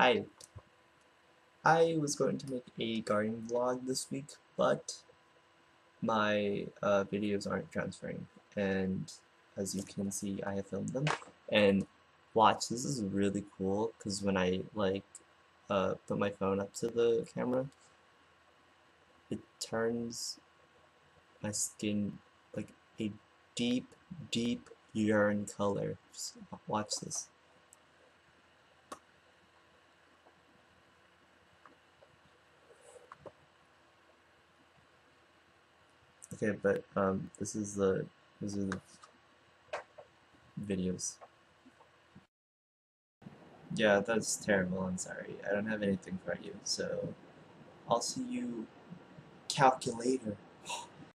Hi. I was going to make a gardening vlog this week, but my uh, videos aren't transferring, and as you can see, I have filmed them. And watch, this is really cool, because when I, like, uh, put my phone up to the camera, it turns my skin, like, a deep, deep urine color. Just watch this. Okay, but um, this is the these are the videos. Yeah, that's terrible. I'm sorry. I don't have anything for you, so I'll see you calculator.